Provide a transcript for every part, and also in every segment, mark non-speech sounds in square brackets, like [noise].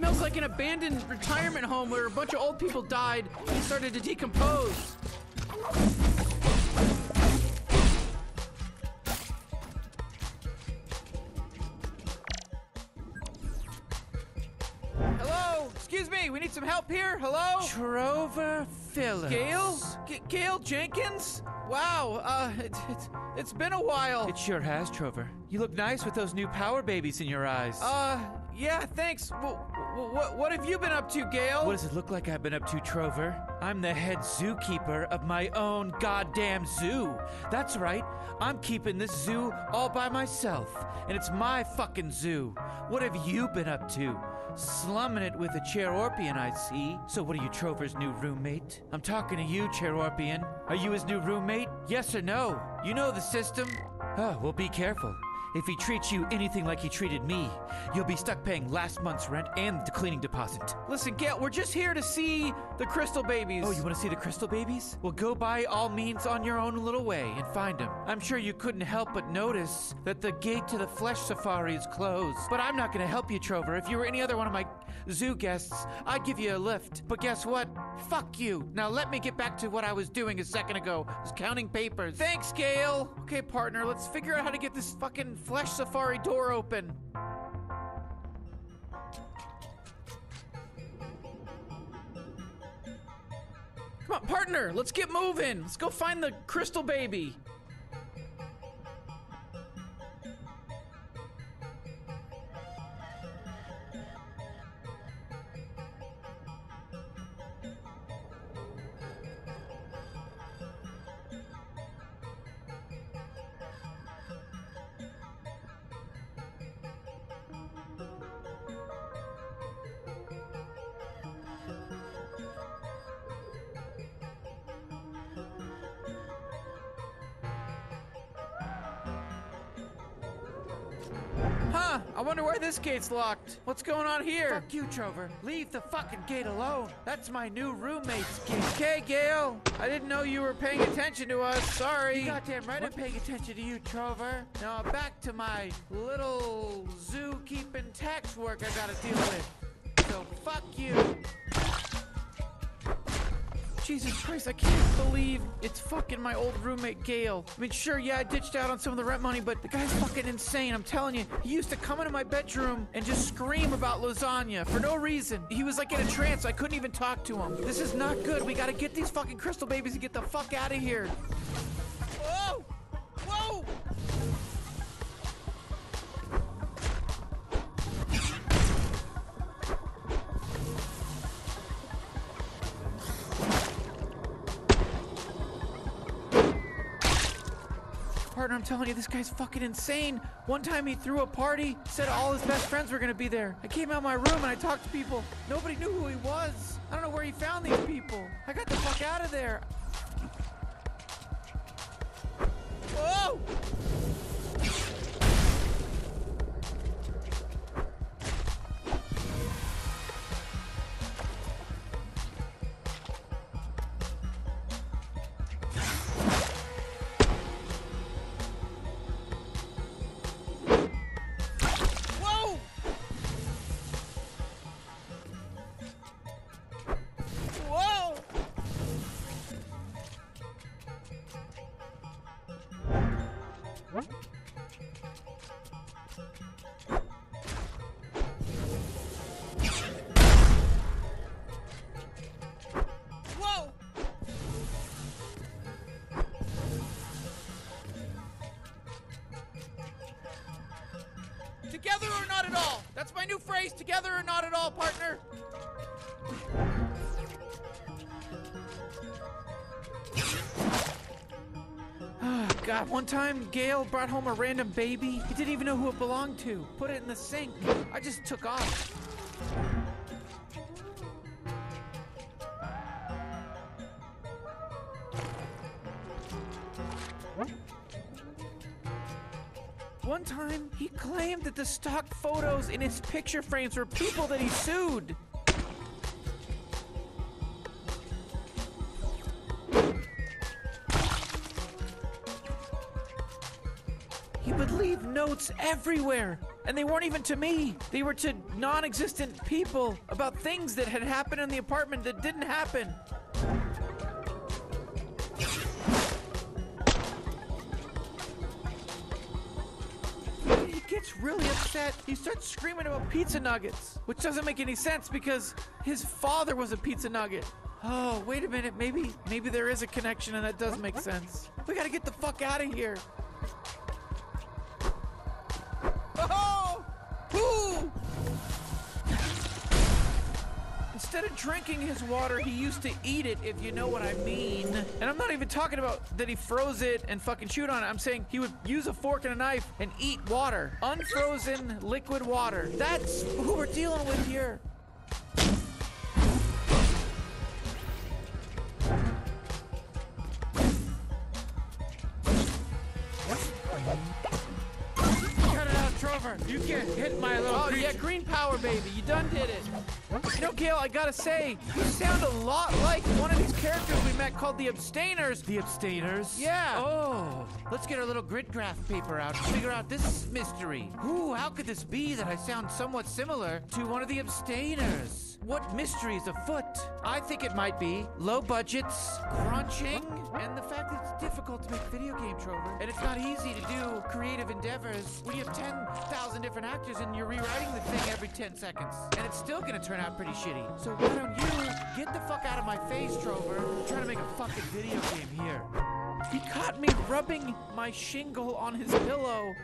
smells like an abandoned retirement home where a bunch of old people died and started to decompose. We need some help here. Hello? Trover Phillips. Gail? G- Gail Jenkins? Wow, uh, it, it's it's been a while. It sure has, Trover. You look nice with those new power babies in your eyes. Uh, yeah, thanks. What, what, what have you been up to, Gail? what does it look like I've been up to, Trover? I'm the head zookeeper of my own goddamn zoo. That's right. I'm keeping this zoo all by myself, and it's my fucking zoo. What have you been up to? Slumming it with a Chairorpian, I see. So, what are you, Trover's new roommate? I'm talking to you, Chairorpian. Are you his new roommate? Yes or no? You know the system. Oh, well, be careful. If he treats you anything like he treated me, you'll be stuck paying last month's rent and the cleaning deposit. Listen, Gail, we're just here to see the crystal babies. Oh, you want to see the crystal babies? Well, go by all means on your own little way and find them. I'm sure you couldn't help but notice that the gate to the flesh safari is closed. But I'm not going to help you, Trover. If you were any other one of my zoo guests, I'd give you a lift. But guess what? Fuck you. Now let me get back to what I was doing a second ago. I was counting papers. Thanks, Gail. Okay, partner, let's figure out how to get this fucking flesh safari door open. Come on, partner, let's get moving. Let's go find the crystal baby. Huh, I wonder why this gate's locked. What's going on here? Fuck you, Trover. Leave the fucking gate alone. That's my new roommate's gate. Okay, Gail. I didn't know you were paying attention to us. Sorry. You goddamn right I'm paying attention to you, Trover. Now back to my little zoo-keeping tax work I gotta deal with. So fuck you. Jesus Christ, I can't believe it's fucking my old roommate Gail. I mean, sure, yeah, I ditched out on some of the rent money, but the guy's fucking insane. I'm telling you, he used to come into my bedroom and just scream about lasagna for no reason. He was like in a trance. I couldn't even talk to him. This is not good. We gotta get these fucking crystal babies and get the fuck out of here. Partner, I'm telling you, this guy's fucking insane. One time he threw a party, said all his best friends were gonna be there. I came out of my room and I talked to people. Nobody knew who he was. I don't know where he found these people. I got the fuck out of there. Whoa! My new phrase. Together or not at all, partner. Ah, God, one time Gail brought home a random baby. He didn't even know who it belonged to. Put it in the sink. I just took off. That the stock photos in his picture frames were people that he sued. He would leave notes everywhere. And they weren't even to me. They were to non existent people about things that had happened in the apartment that didn't happen. Upset. He starts screaming about pizza nuggets, which doesn't make any sense because his father was a pizza nugget. Oh, wait a minute. Maybe maybe there is a connection and that does make sense. We gotta get the fuck out of here. Instead of drinking his water, he used to eat it, if you know what I mean. And I'm not even talking about that he froze it and fucking chewed on it. I'm saying he would use a fork and a knife and eat water. Unfrozen liquid water. That's who we're dealing with here. Cut it out, Trover. You can't hit my little Oh, creature. yeah, green power, baby. You done did it. Gail, I gotta say, you sound a lot like one of these characters we met called the Abstainers. The abstainers? Yeah. Oh, let's get our little grid graph paper out and figure out this mystery. Ooh, how could this be that I sound somewhat similar to one of the abstainers? What mystery is afoot? I think it might be low budgets, crunching, and the fact that it's difficult to make video game Trover. And it's not easy to do creative endeavors when you have 10,000 different actors and you're rewriting the thing every 10 seconds. And it's still gonna turn out pretty shitty. So why don't you get the fuck out of my face, Trover? I'm trying to make a fucking video game here. He caught me rubbing my shingle on his pillow.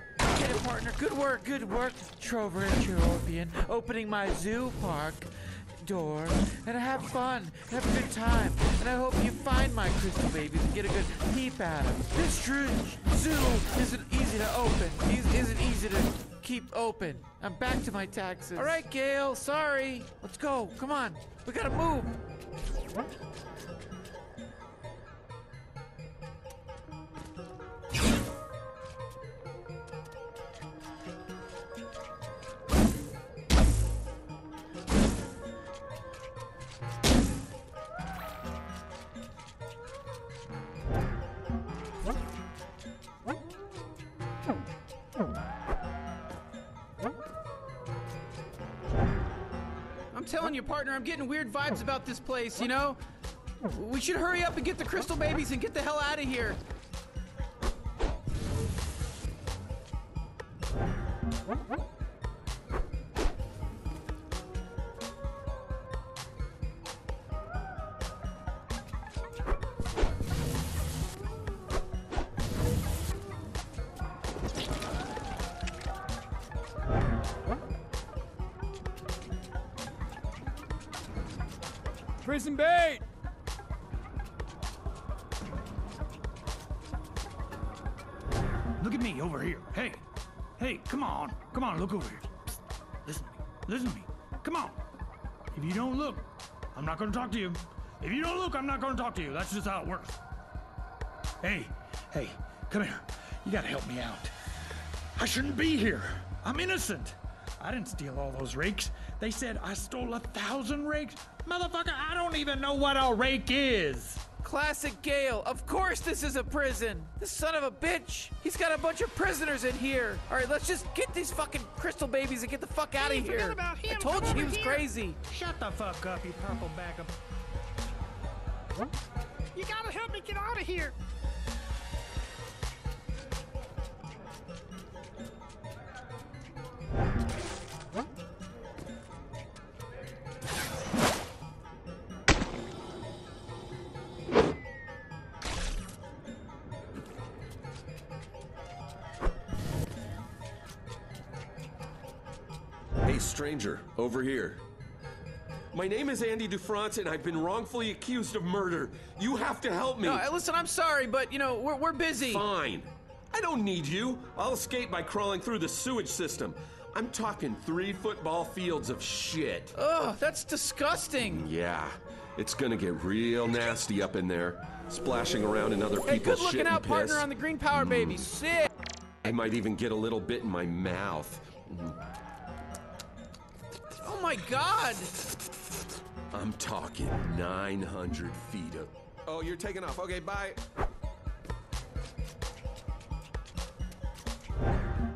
Partner. Good work. Good work, Trover and Chairorpian, opening my zoo park door. And have fun, have a good time. And I hope you find my crystal babies and get a good peep at them. This true zoo isn't easy to open, is- isn't easy to keep open. I'm back to my taxes. All right, Gail. Sorry. let's go. Come on, we gotta move. Partner, I'm getting weird vibes about this place, you know? We should hurry up and get the crystal babies and get the hell out of here. Prison bait! Look at me over here. Hey, hey, come on, come on, look over here. Psst. Listen to me, listen to me. Come on. If you don't look, I'm not gonna talk to you. If you don't look, I'm not gonna talk to you. That's just how it works. Hey, hey, come here. You gotta help me out. I shouldn't be here. I'm innocent. I didn't steal all those rakes. They said I stole a thousand rakes. Motherfucker, I don't even know what a rake is. Classic Gale. Of course this is a prison. The son of a bitch. He's got a bunch of prisoners in here. All right, let's just get these fucking crystal babies and get the fuck out of Hey, forget here. about him. I told Come you he was here. crazy. Shut the fuck up, you purple bag of. You gotta help me get out of here. Hey, stranger, over here. My name is Andy Dufresne, and I've been wrongfully accused of murder. You have to help me. No, listen, I'm sorry, but you know we're we're busy. Fine. I don't need you. I'll escape by crawling through the sewage system. I'm talking three football fields of shit. Ugh, that's disgusting. Yeah, it's gonna get real nasty up in there, splashing around in other Hey, people's good looking shit out, partner, piss. on the green power baby. Mm. Sick. I might even get a little bit in my mouth. Oh my God. I'm talking 900 feet of. Oh, you're taking off. Okay, bye.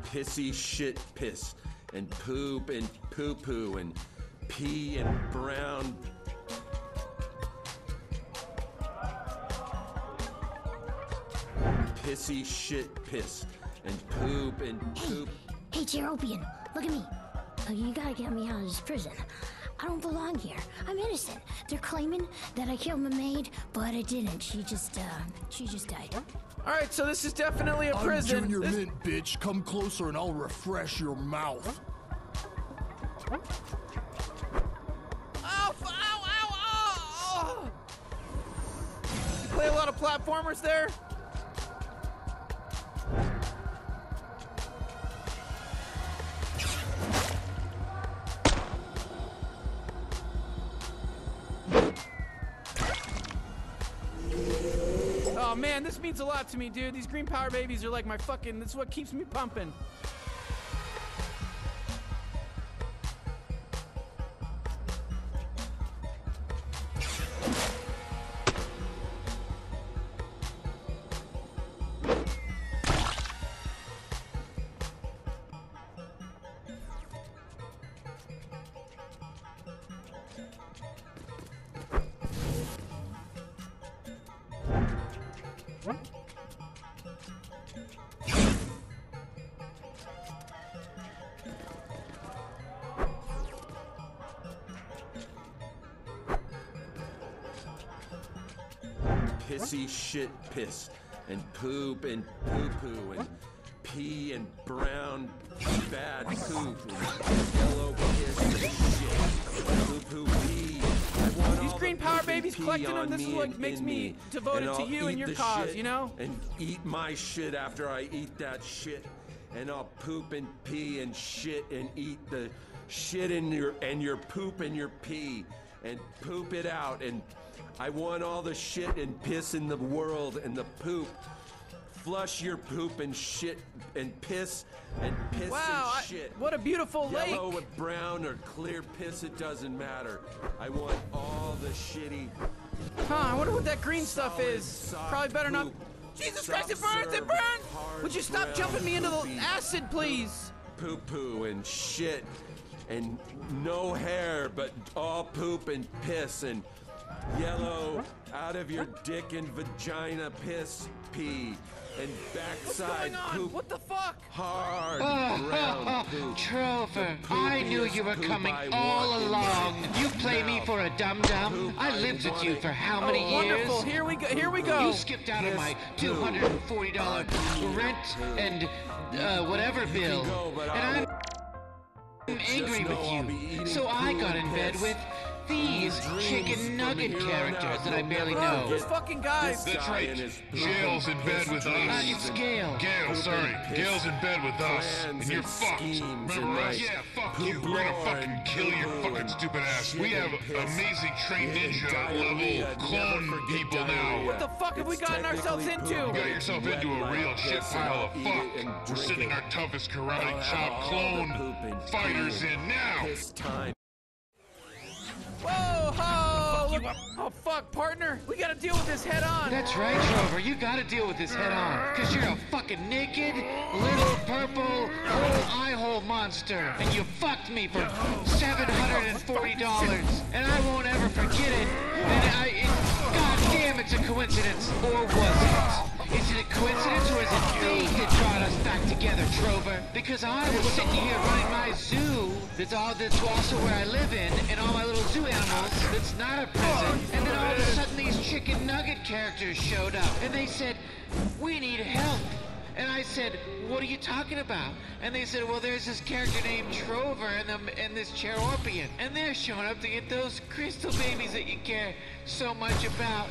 Pissy shit piss. and poop and poo poo and pee and brown. Pissy shit piss and poop and poop. Hey, Chairorpian, look at me. Look, you gotta get me out of this prison. I don't belong here. I'm innocent. They're claiming that I killed my maid, but I didn't. She just, uh, she just died. All right, so this is definitely a prison. I'm Junior This- Mint, bitch. Come closer and I'll refresh your mouth. Ow, f- ow, ow, ow! You play a lot of platformers there? Means a lot to me, dude. These green power babies are like my fucking. This is what keeps me pumping. Pissy shit piss and poop and poo poo and pee and brown bad poop yellow piss and shit poo poo pee. These green power babies collecting them, this is what makes me devoted to you and your cause, you know? And eat my shit after I eat that shit and I'll poop and pee and shit and eat the shit in your and your poop and your pee and poop it out and I want all the shit and piss in the world and the poop. Flush your poop and shit and piss and piss Wow, and shit. what a beautiful Yellow lake. with brown or clear piss, it doesn't matter. I want all the shitty. Huh, I wonder what that green stuff solid, is. Probably better not. poop. Jesus Christ, it burns, it burns! Would you stop jumping me into the poopy. acid, please? poo poo and shit and no hair but all poop and piss and yellow out of your dick and vagina piss pee and What's backside going on? poop What the fuck? hard Oh, brown poop. Trover, I knew you were coming I all along. You play me for a dum-dum. Poop I I lived with you for it. how Oh, many years? wonderful. Here we go. Here we go. You skipped out of my $240 rent and uh, whatever bill. go, but And I'll- I'm angry with you. So I got and in bed with these chicken nugget characters out, that I barely never know. Those fucking guys. This That's guy right. and his poop Gail's in bed with us. Uh, it's Gail. Gail, sorry. Gail's in bed with us. plans And you're and fucked. schemes Remember and us? like Yeah, fuck poop you. We're gonna lore fucking kill your fucking stupid ass. We shit have and amazing trained ninja level clone forget people now. What the fuck have we gotten ourselves into? poop, You but got yourself into a real shit pile of eat fuck. We're drink sending our toughest karate chop clone fighters pee in and now. Piss time. Whoa, ho! Look- Oh fuck, partner, we gotta deal with this head on. That's right, Trover. You gotta deal with this head on. Cause you're a fucking naked, little purple, whole eye hole monster. And you fucked me for $740. And I won't ever forget it. And I, it, it's a coincidence. Or was it? Is it a coincidence or is it fate that brought us back together, Trover? Because I was sitting here running my zoo. That's all. That's also where I live in, and all my little zoo animals. That's not a prison. And then all of a sudden, these chicken nugget characters showed up, and they said, "We need help." And I said, "What are you talking about?" And they said, "Well, there's this character named Trover and them and this Chairorpian, and they're showing up to get those crystal babies that you care so much about."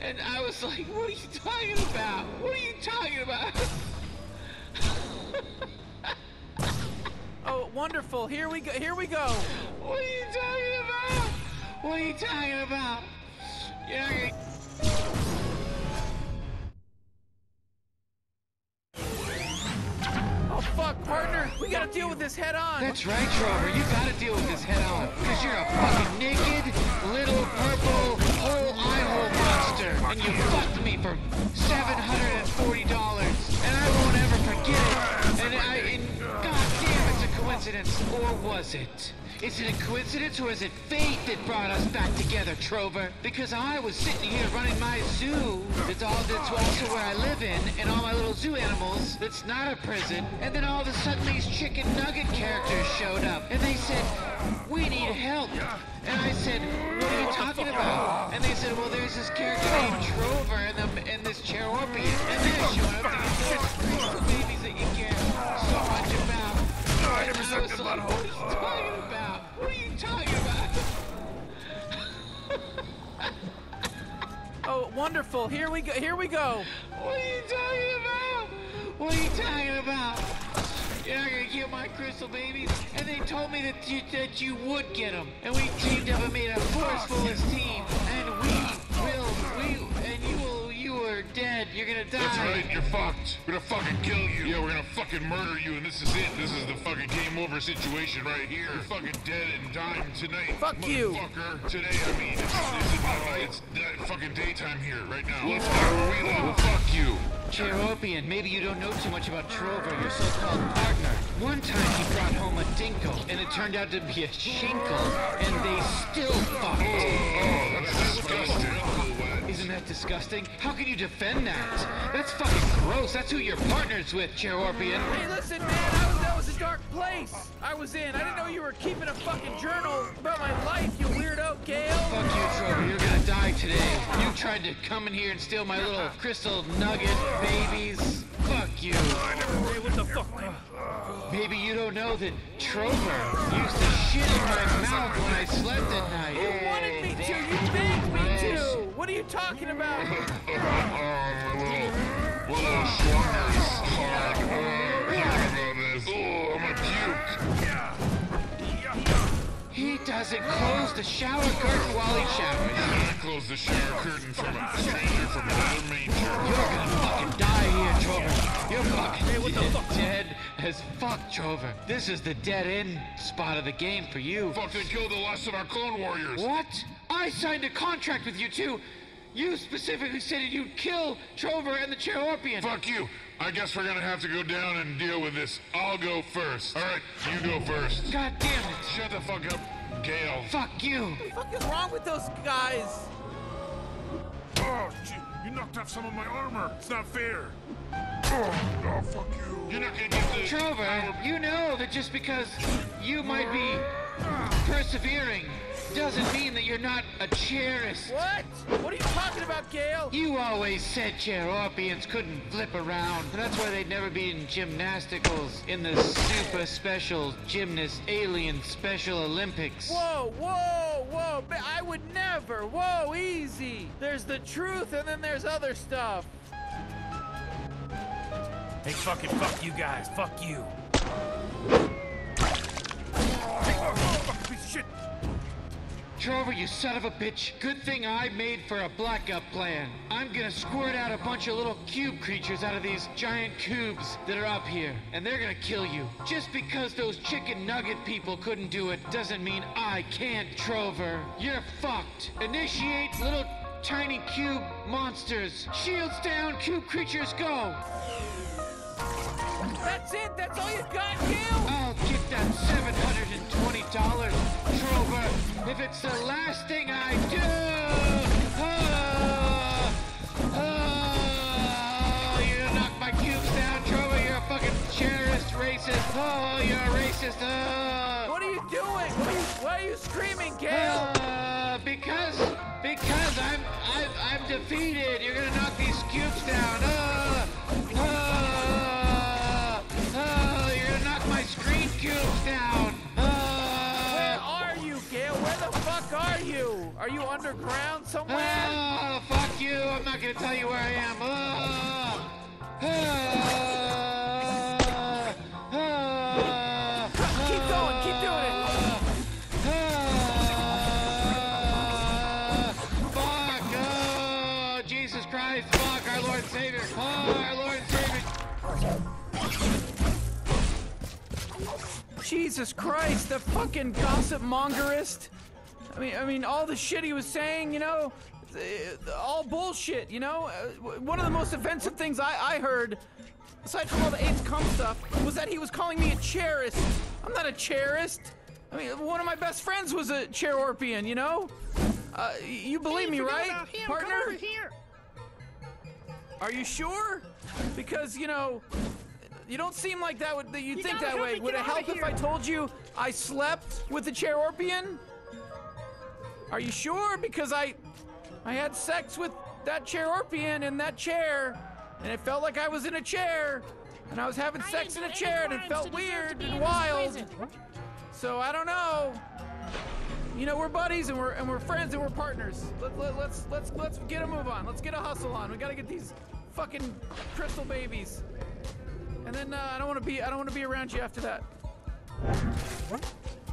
And I was like, "What are you talking about? What are you talking about?" [laughs] Oh, wonderful. Here we go. Here we go. What are you talking about? What are you talking about? You're. Oh fuck, partner, we gotta deal with this head on. That's right, Trover. You gotta deal with this head on. Cause you're a fucking naked, little purple, whole eye hole monster. And you fucked me for $740. And I won't ever forget it. And I, and God damn, it's a coincidence. or was it? Is it a coincidence, or is it fate that brought us back together, Trover? Because I was sitting here running my zoo. That's all. That's also where I live in, and all my little zoo animals. That's not a prison. And then all of a sudden, these chicken nugget characters showed up, and they said, "We need help." And I said, "What are you talking about?" And they said, "Well, there's this character named Trover and, the, and this Chairorpian, and they're showing up to get those babies that you care so much about." And I was like, "What are you talking about? What are you talking about?" [laughs] [laughs] Oh, wonderful. Here we go. Here we go. What are you talking about? What are you talking about? You're not gonna get my crystal babies? And they told me that you, that you would get them. And we teamed up and made a forcefulest team. And we will, we, and you will, you are dead. You're gonna die. That's right, you're fucked. We're gonna fucking kill you. Yeah, we're gonna fucking murder you, and this is it. This is the fucking game over situation right here. You're fucking dead and dying tonight. Fuck you. Motherfucker. Today, I mean, it's, it's, it's, it's fucking daytime here, right now. Let's go where we live. Fuck you. Chairorpian, maybe you don't know too much about Trover, your so-called partner. One time he brought home a dinko, and it turned out to be a shinkle, and they still fucked. Oh, that's disgusting. Isn't that disgusting? How can you defend that? That's fucking gross. That's who you're partners with, Chairorpian. Hey, listen, man. I was, that was a dark place. I was in. I didn't know you were keeping a fucking journal about my life, you weirdo, Gale. Fuck you, Trover. You're gonna die today. You tried to come in here and steal my little crystal nugget babies. Fuck you. Hey, what the fuck? Maybe you don't know that Trover used to shit in my mouth when I slept at night. You wanted me to. You begged me to. What are you talking about? Oh, my little, my little doesn't close the shower curtain while he showers. I'm gonna close the shower curtain from a stranger from another manger. You're gonna fucking die here, Trover. You're fucking dead as fuck, Trover. This is the dead end spot of the game for you. Fuck, they killed the last of our clone warriors. What? I signed a contract with you two. You specifically said you'd kill Trover and the Chairorpian. Fuck you. I guess we're gonna have to go down and deal with this. I'll go first. All right, you go first. God damn it. Shut the fuck up, Gale. Fuck you. What the fuck is wrong with those guys? Oh, shit. You knocked off some of my armor. It's not fair. Oh, oh fuck you. You're not gonna get the... Trover, you know that just because you might be ah. persevering doesn't mean that you're not a chairist. What? What are you talking about, Gail? You always said Chairorpians couldn't flip around. and That's why they'd never be in gymnasticals in the super special gymnast alien special Olympics. Whoa, whoa, whoa! I would never. Whoa, easy. There's the truth, and then there's other stuff. Hey, fucking fuck you guys. Fuck you. Trover, you son of a bitch. Good thing I made for a blackup plan. I'm gonna squirt out a bunch of little cube creatures out of these giant cubes that are up here, and they're gonna kill you. Just because those chicken nugget people couldn't do it doesn't mean I can't, Trover. You're fucked. Initiate little tiny cube monsters. Shields down, cube creatures go. That's it. That's all you got, Gale. I'll get that $720, Trover, if it's the last thing I do! Ah! Ah! you knocked my cubes down, Trover, you're a fucking chairist racist! Oh, you're a racist! Ah! What are you doing? What are you, why are you screaming, Gale? Uh, because, because I'm, I'm, I'm defeated. You're gonna knock these cubes down. Are you underground somewhere? uh, fuck you. I'm not gonna tell you where I am. Uh, [laughs] Keep going, keep doing it. Ah, fuck! Oh, Jesus Christ! Fuck our Lord and Savior! Oh, our Lord and Savior! Jesus Christ, the fucking gossip mongerist. I mean, I mean, all the shit he was saying, you know, all bullshit, you know. Uh, one of the most offensive things I, I heard, aside from all the AIDS cum stuff, was that he was calling me a chairist. I'm not a chairist. I mean, one of my best friends was a chair orpian, you know? Uh, you believe me, right, him. partner? Come over here. Are you sure? Because, you know, you don't seem like that would that you'd You think that way. Would it help if. I told you I slept with the chair orpian? Are you sure? Because I I had sex with that chair orpian in that chair, and it felt like I was in a chair, and I was having I sex in a chair, and it felt to deserve to weird and wild. So I don't know. You know, we're buddies and we're and we're friends and we're partners. Let, let, let's let's let's get a move on. Let's get a hustle on. We gotta get these fucking crystal babies. And then uh, I don't want to be I don't want to be around you after that. You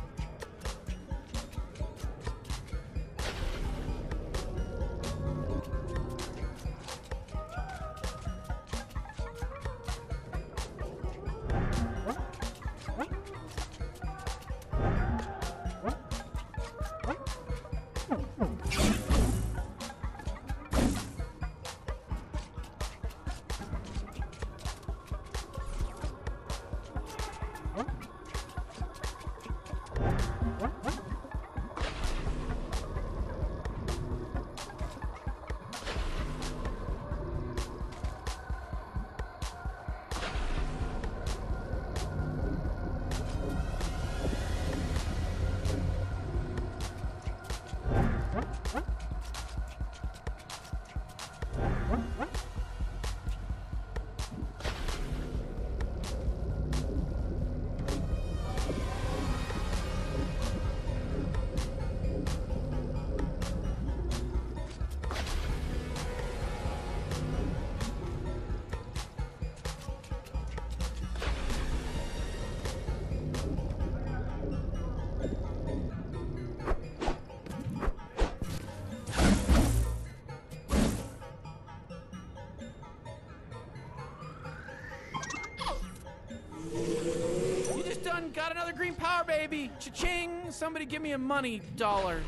got another green power baby. Cha-ching! Somebody give me a money dollar.